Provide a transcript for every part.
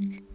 Mm-hmm.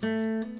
Música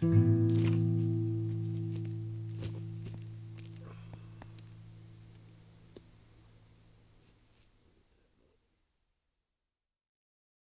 Mm-hmm.